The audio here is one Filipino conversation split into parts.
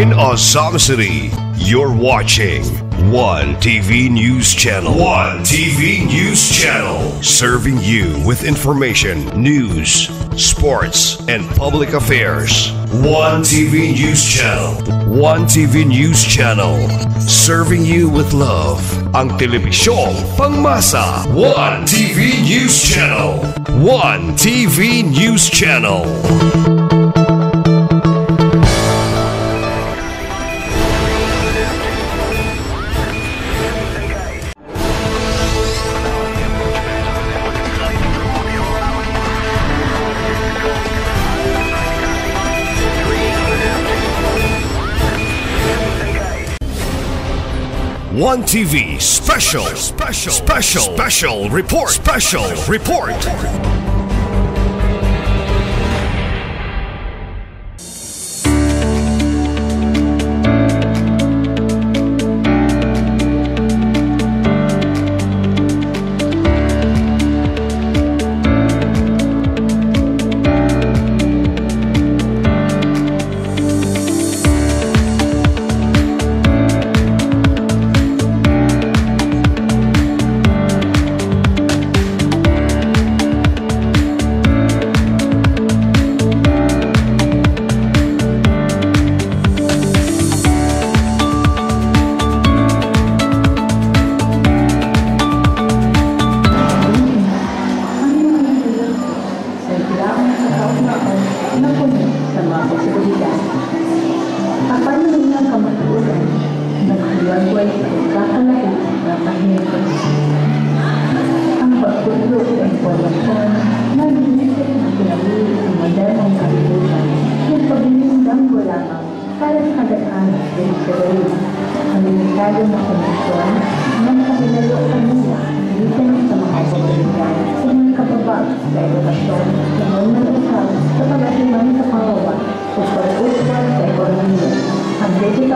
In Azam City, you're watching One TV News Channel. One TV News Channel. Serving you with information, news, sports, and public affairs. One TV News Channel. One TV News Channel. Serving you with love. Ang telebisyong pangmasa. One TV News Channel. One TV News Channel. One TV special, special, special, special report, special report.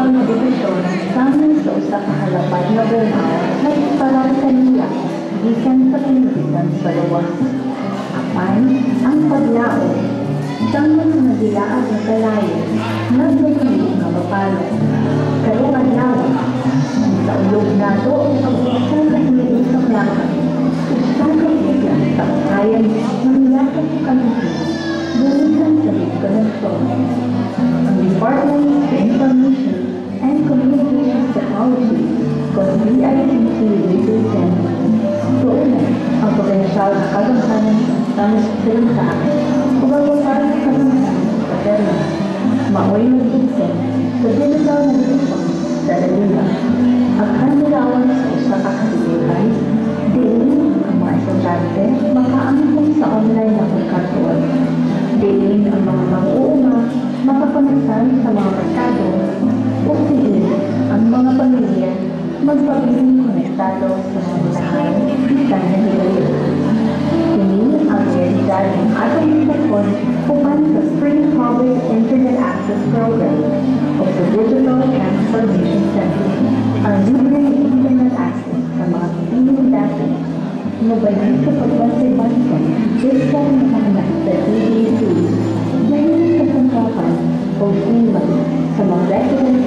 Ang na division sa usa kahalapad na burnout na iparar kanila gikan sa pinilitan sa luwas. Apan, ang paglao Tangos na dilaan sa kalayo, nagdagili nga mapalo. Kayo ang Program o sa Digital Transformation Center. Ang libreng internet access sa mga piling dati Mabayan sa pagbansay-bansay, discount na anak sa DDC, ngayon sa sangkapan o iman sa mga residensya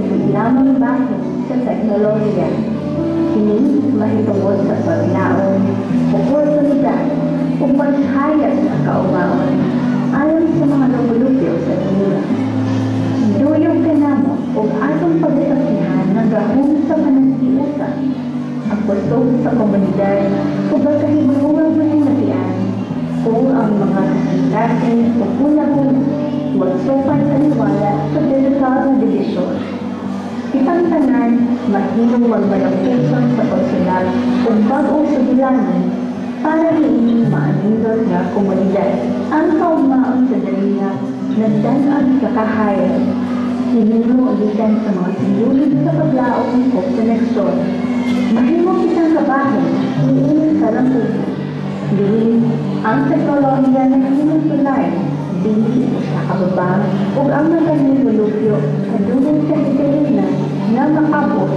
dili lamang bahin sa teknolohiya. Kini mahitungod sa paglaon, oportunidad, ug paghayag sa kaumaon ayon sa mga lumulubyo sa Manila. Duyong kanamo ug atong pagsaksihan ng gahong sa panantiusa ang pagtog sa komunidad ug kahibulungan sa hinatian kung ang mga kasintasin o kunahon magsupan sa niwala sa digital na divisyon. Kitang tanan, mahimong magmalangkusan sa pagsunod kung bagong sugilanan para niining maanindot nga komunidad. Ang kaumaon sa dalina, nagdanan sa kahayan, Hinino ulitan sa mga sinulid sa paglaong o koneksyon. Mahimo kitang kabayan salamin. Diin, ang teknolohiya na hinutulay, dili sa kababang ug ang nagahilulupyo sa dugong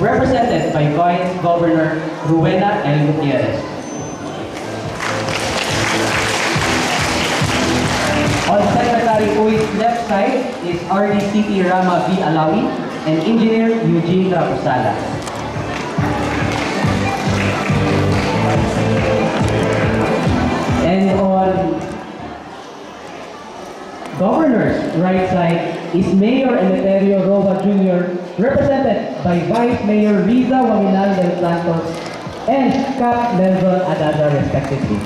represented by Vice Governor Ruena L. Gutierrez. On Secretary Uy's left side is RDCP Rama V. Alawi and Engineer Eugene Rapusala. And on Governor's right side is Mayor Eleuterio Roa Jr., represented by Vice Mayor Riza Waminal del Santos and Cap Melvin Adada, respectively.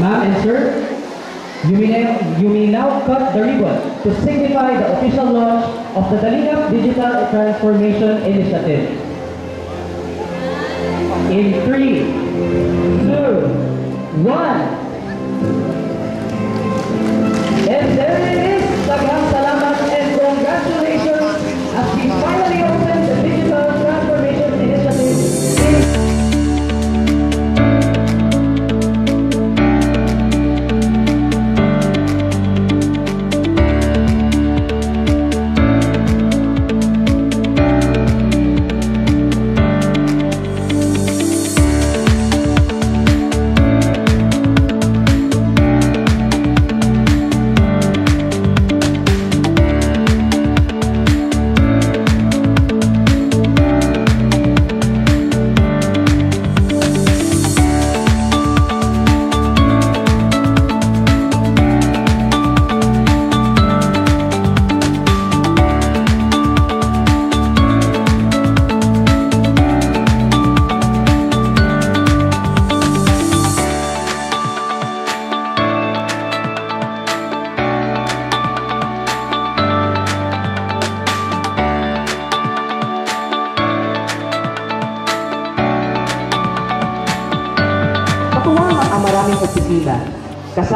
Ma'am and sir, you may, now, you may now cut the ribbon to signify the official launch of the Dalingap Digital Transformation Initiative. In three, two, one.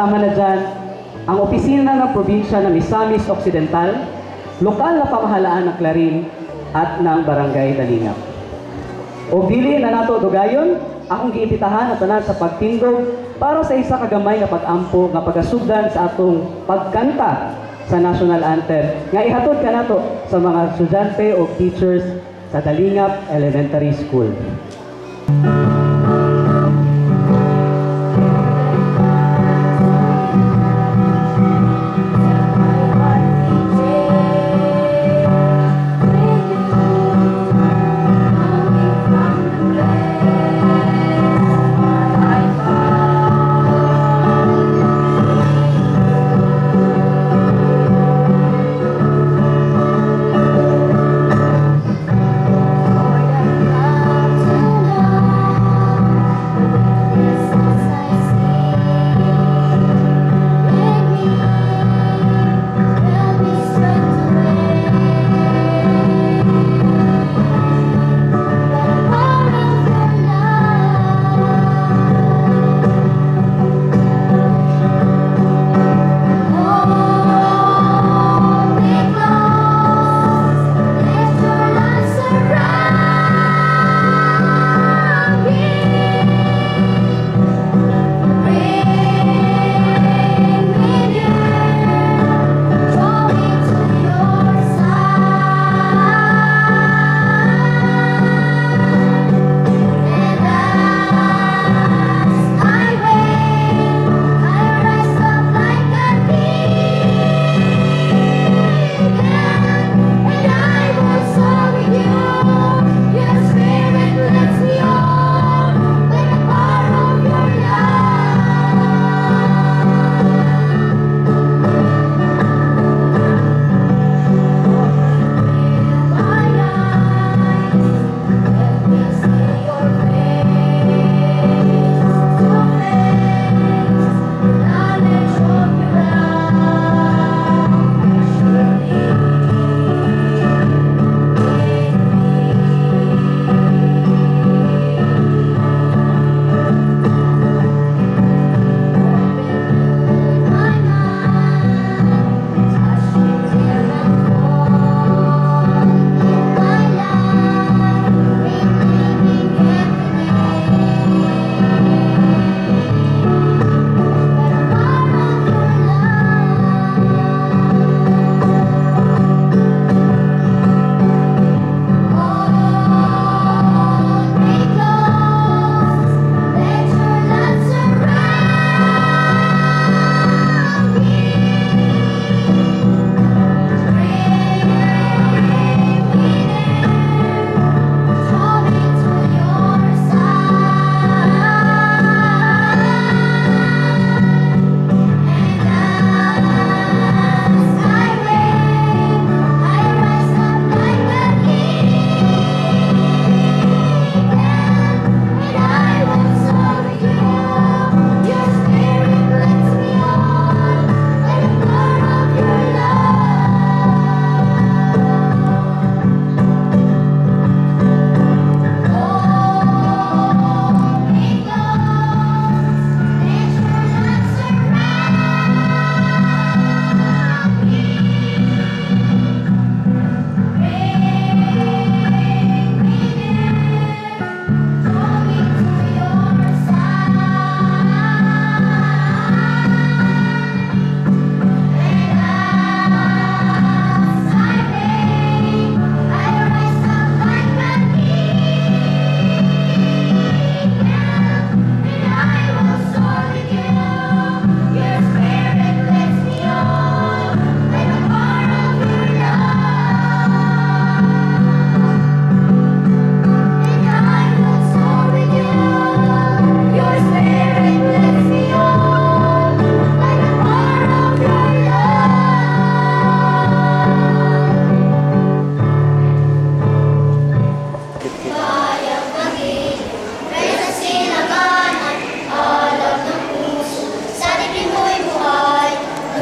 Kasama na dyan ang opisina ng probinsya ng Misamis Occidental, lokal na pamahalaan ng Clarin at ng Barangay Dalingap. O dili na nato dugayon, akong giimbitahan at tanan sa pagtindog para sa isa kagamay nga pag-ampo nga pagasugdan sa atong pagkanta sa national anthem nga ihatod ka nato sa mga estudyante o teachers sa Dalingap Elementary School. Tonight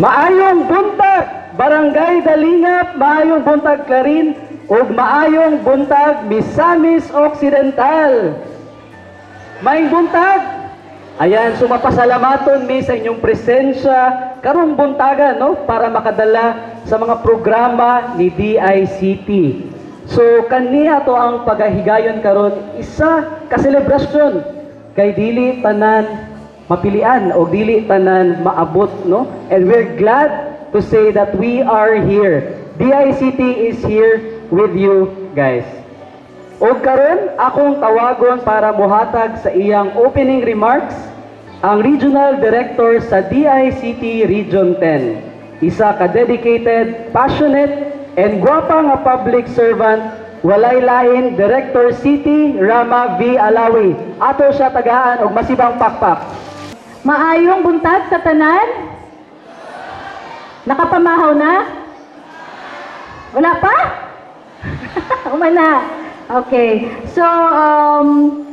Maayong buntag, Barangay Dalingap, maayong buntag Clarin, ug maayong buntag Misamis Occidental. Maayong buntag. Ayan, sumapasalamaton mi sa inyong presensya karong buntaga no para makadala sa mga programa ni DICT. So kaniya to ang pagahigayon karon isa ka selebrasyon kay dili tanan mapilian o dili tanan maabot no? And we're glad to say that we are here. DICT is here with you guys. O karon akong tawagon para muhatag sa iyang opening remarks ang Regional Director sa DICT Region 10 isa ka dedicated passionate and gwapa nga public servant walay lain Director City Rama V. Alawi. Ato siya tagaan og masibang pakpak Maayong buntag sa tanan? Nakapamahaw na? Wala pa? Umana. Okay. So, um,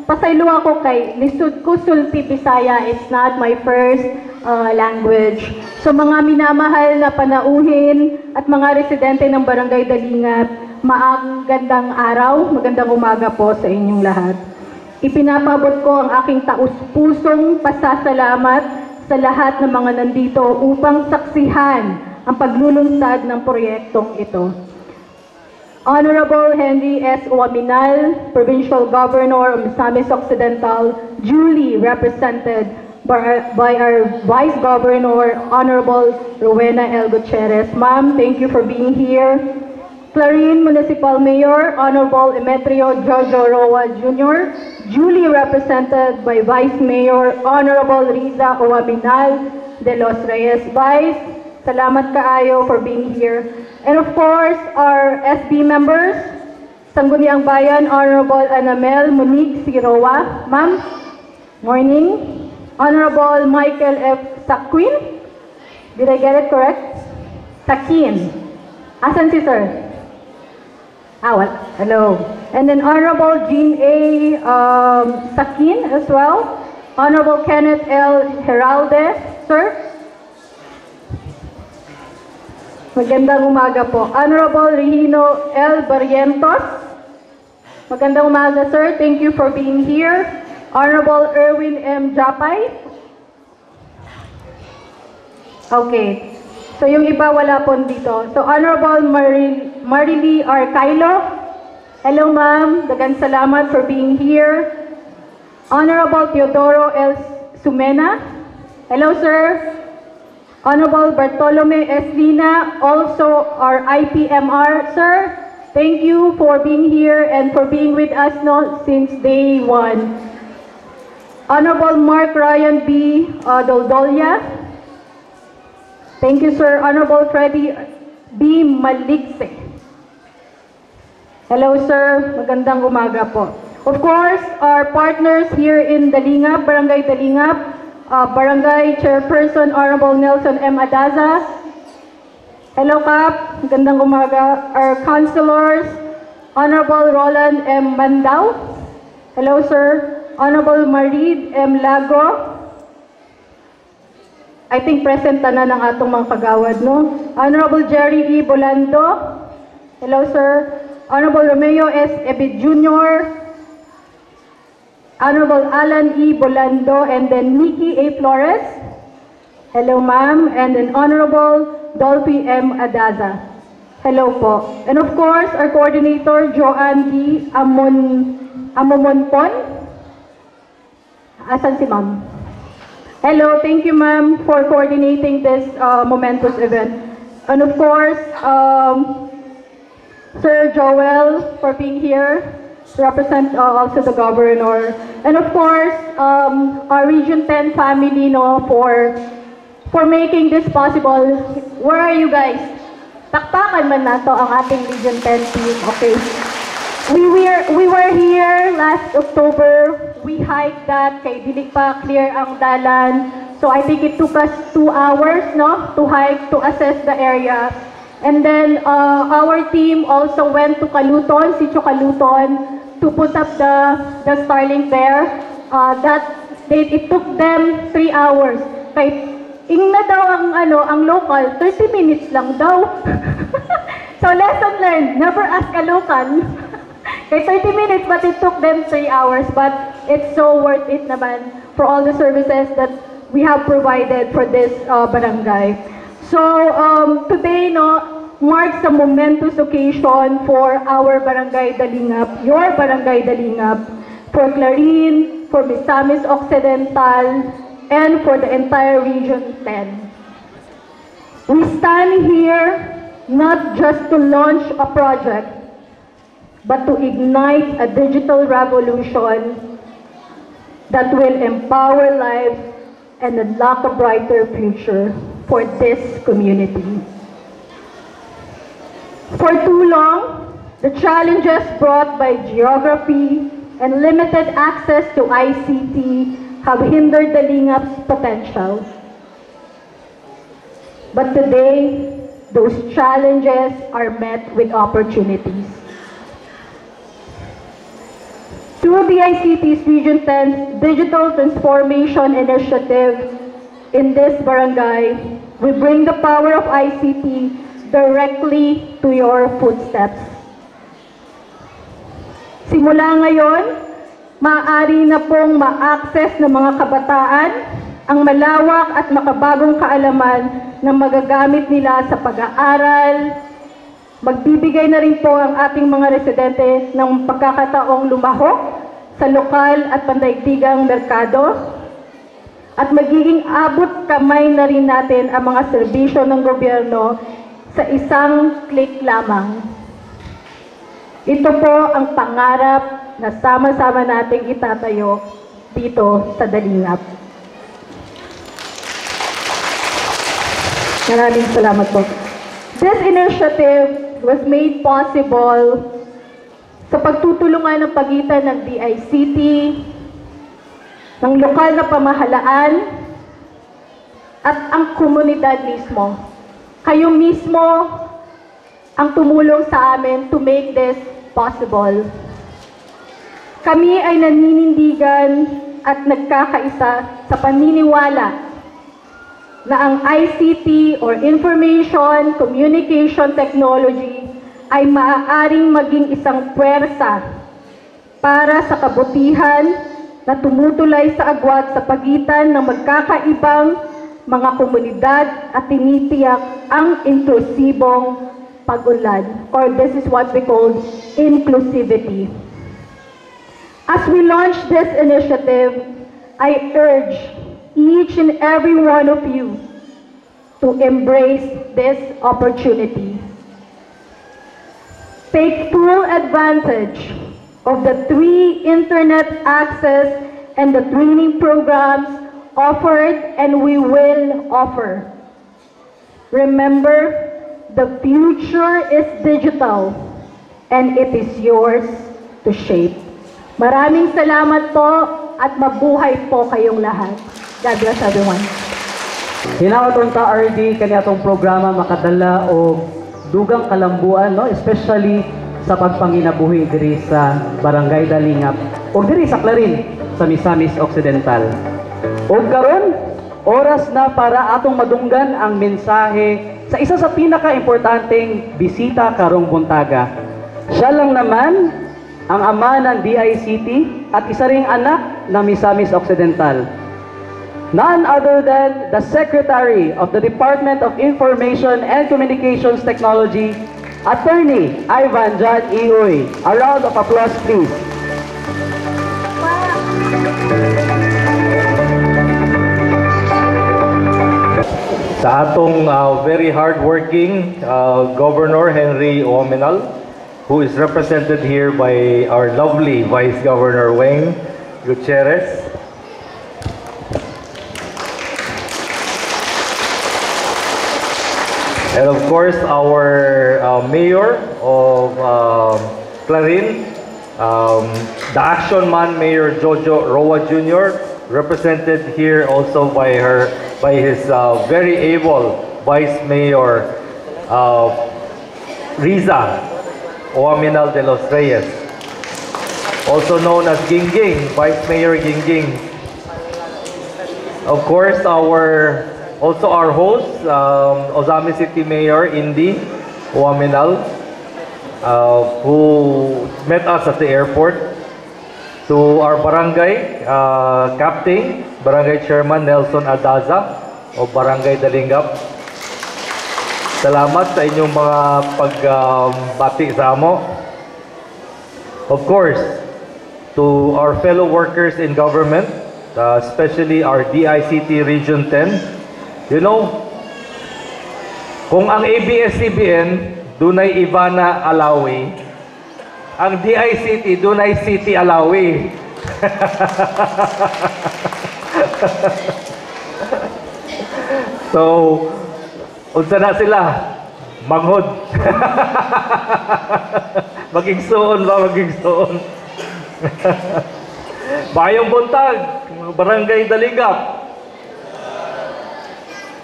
pasaylo ako kay lisod ko sulti Bisaya. It's not my first uh, language. So, mga minamahal na panauhin at mga residente ng Barangay Dalingat, maagandang araw, magandang umaga po sa inyong lahat. Ipinapabot ko ang aking taus-pusong pasasalamat sa lahat ng mga nandito upang saksihan ang paglulunsad ng proyektong ito. Honorable Henry S. Uaminal, Provincial Governor of Misamis Occidental, duly represented by, our Vice Governor, Honorable Rowena L. Gutierrez. Ma'am, thank you for being here. Clarin Municipal Mayor, Honorable Emetrio Jojo Roa Jr., duly represented by Vice Mayor, Honorable Riza Uaminal de los Reyes. Vice, salamat kaayo for being here. And of course, our SB members, Sangguniang Bayan, Honorable Anamel Monique Siroa. Ma'am, morning. Honorable Michael F. Sakwin. Did I get it correct? Sakin. Asan si sir? Ah, well, hello. And then Honorable Jean A. Um, Sakin as well. Honorable Kenneth L. Heralde, sir. Magandang umaga po. Honorable Regino L. Barrientos. Magandang umaga, sir. Thank you for being here. Honorable Erwin M. Japay. Okay. So yung iba wala po dito. So Honorable Maril Marily R. Kylo. Hello ma'am. Dagan salamat for being here. Honorable Teodoro L. Sumena. Hello sir. Honorable Bartolome S. Lina, also our IPMR. Sir, thank you for being here and for being with us no, since day one. Honorable Mark Ryan B. Uh, Doldolia. Thank you, sir. Honorable Freddy B. Maligse. Hello, sir. Magandang umaga po. Of course, our partners here in Dalingap, Barangay Dalingap, uh, Barangay Chairperson Honorable Nelson M. Adaza. Hello, Kap. Magandang umaga. Our councilors, Honorable Roland M. Mandao. Hello, sir. Honorable Marid M. Lago. I think present na ng atong mga kagawad, no? Honorable Jerry E. Bolando. Hello, sir. Honorable Romeo S. Ebit Jr. Honorable Alan E. Bolando and then Nikki A. Flores. Hello, ma'am. And then Honorable Dolphy M. Adaza. Hello po. And of course, our coordinator, Joanne D. Amon, Amomonpon. Asan si ma'am? Hello, thank you ma'am for coordinating this uh, momentous event. And of course, um, Sir Joel for being here, represent uh, also the governor, and of course um, our Region 10 family no for for making this possible. Where are you guys? Takpakan man nato ang ating Region 10 team. Okay. We were we were here last October. We hiked that kay dili pa clear ang dalan. So I think it took us two hours no to hike to assess the area. And then uh, our team also went to Kaluton, Sitio Kaluton, to put up the the Starlink there. Uh, that they, it took them three hours. Kay ing na daw ang ano ang local 30 minutes lang daw. so lesson learned, never ask a local. Kay 30 minutes but it took them 3 hours but it's so worth it naman for all the services that we have provided for this uh, barangay. So um, today no marks a momentous occasion for our barangay Dalingap, your barangay Dalingap, for Clarin, for Misamis Occidental, and for the entire Region 10. We stand here not just to launch a project, but to ignite a digital revolution that will empower lives and unlock a brighter future for this community. For too long, the challenges brought by geography and limited access to ICT have hindered the Lingap's potential. But today, those challenges are met with opportunities. Through the ICT's Region 10 Digital Transformation Initiative in this barangay, we bring the power of ICT directly to your footsteps. Simula ngayon, maaari na pong ma-access ng mga kabataan ang malawak at makabagong kaalaman na magagamit nila sa pag-aaral, Magbibigay na rin po ang ating mga residente ng pagkakataong lumahok sa lokal at pandaigdigang merkado at magiging abot kamay na rin natin ang mga serbisyo ng gobyerno sa isang click lamang. Ito po ang pangarap na sama-sama nating itatayo dito sa Dalingap. Maraming salamat po. This initiative was made possible sa pagtutulungan ng pagitan ng DICT, ng lokal na pamahalaan, at ang komunidad mismo. Kayo mismo ang tumulong sa amin to make this possible. Kami ay naninindigan at nagkakaisa sa paniniwala na ang ICT or Information Communication Technology ay maaaring maging isang puwersa para sa kabutihan na tumutulay sa agwat sa pagitan ng magkakaibang mga komunidad at tinitiyak ang inklusibong pag-unlad or this is what we call inclusivity. As we launch this initiative, I urge each and every one of you to embrace this opportunity. Take full advantage of the three internet access and the training programs offered and we will offer. Remember, the future is digital and it is yours to shape. Maraming salamat po at mabuhay po kayong lahat. God bless everyone. Hinaot ta RD kani atong programa makadala og dugang kalambuan no especially sa pagpanginabuhi diri sa Barangay Dalingap o diri sa Clarin sa Misamis Occidental. O karon oras na para atong madunggan ang mensahe sa isa sa pinaka-importanteng bisita karong buntaga. Siya lang naman ang ama ng DICT at isa ring anak ng Misamis Occidental. None other than the Secretary of the Department of Information and Communications Technology, Attorney Ivan John Ioy. A round of applause, please. Sa atong uh, very hardworking uh, Governor Henry Omenal who is represented here by our lovely Vice Governor Wayne Gutierrez. And of course, our uh, mayor of um, Clarin, um, the action man, Mayor Jojo Roa Jr., represented here also by her, by his uh, very able Vice Mayor uh, Riza Oaminal de los Reyes, also known as Gingging, Vice Mayor Gingging. Of course, our also our host, um, Ozami City Mayor Indy Oaminal, uh, who met us at the airport. To our barangay uh, captain, barangay chairman Nelson Adaza o Barangay Dalingap. Salamat sa inyong mga pagbati sa amo. Of course, to our fellow workers in government, uh, especially our DICT Region 10. You know, kung ang ABS-CBN dunay Ivana Alawi, ang DICT dunay City Alawi. so, unsa na sila? Manghod. maging suon ba? Maging suon. Bayong buntag, barangay Daligap.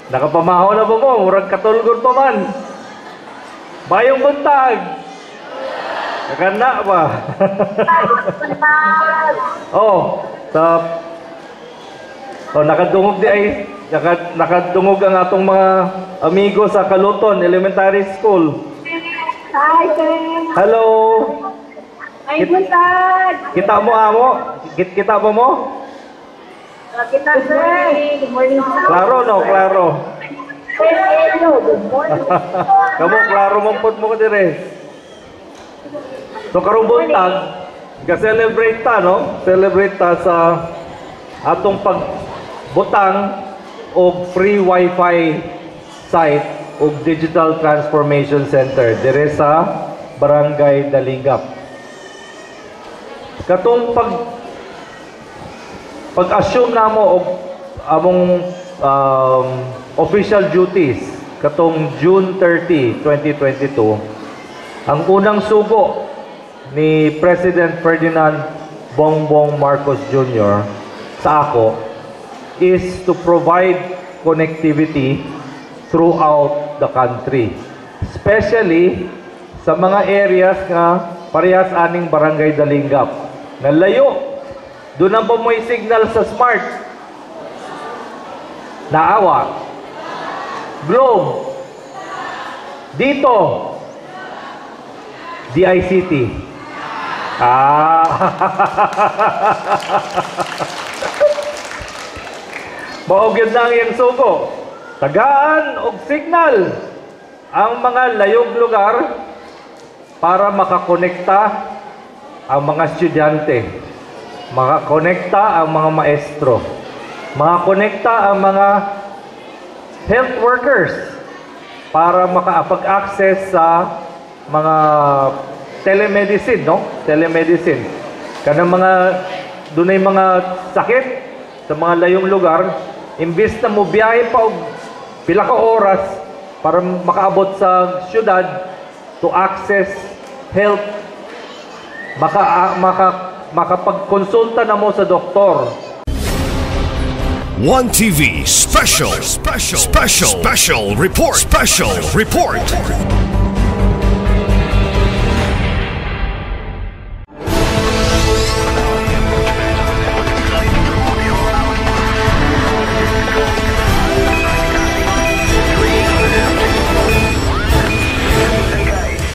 Nakapamahaw na ba mo? Murag katulgod pa man. Bayong buntag. Nakana ba? oh, sa Oh, nakadungog di ay nakad, nakadungog ang atong mga amigo sa Kaluton Elementary School. Hi, sir. Hello. Ay, buntag. Kita mo amo? Kit kita ba mo? Kita, sir. Good morning. Klaro no, klaro. Hello, good morning. Kamu klaro mampot mo ko dire. So karong buntag, ga-celebrate ta no? Celebrate ta sa atong pagbutang og free wifi site og digital transformation center dire sa Barangay Dalingap. Katong pag pag-assume namo og among um, official duties katong June 30, 2022 ang unang sugo ni President Ferdinand Bongbong Marcos Jr. sa ako is to provide connectivity throughout the country. Especially sa mga areas nga parehas aning barangay Dalingap. Nga layo. Doon ang pamoy signal sa smart. Naawa. Globe. Dito. DICT. Ah. Maog yun lang yung sugo. Tagaan og signal ang mga layog lugar para makakonekta ang mga estudyante, makakonekta ang mga maestro, makakonekta ang mga health workers para makapag-access sa mga telemedicine, no? Telemedicine. Kanang mga dunay mga sakit sa mga layong lugar, imbis na mo biyahe pa og pila ka oras para makaabot sa syudad to access health maka maka makapagkonsulta na mo sa doktor One TV special, special, special, special report, special report.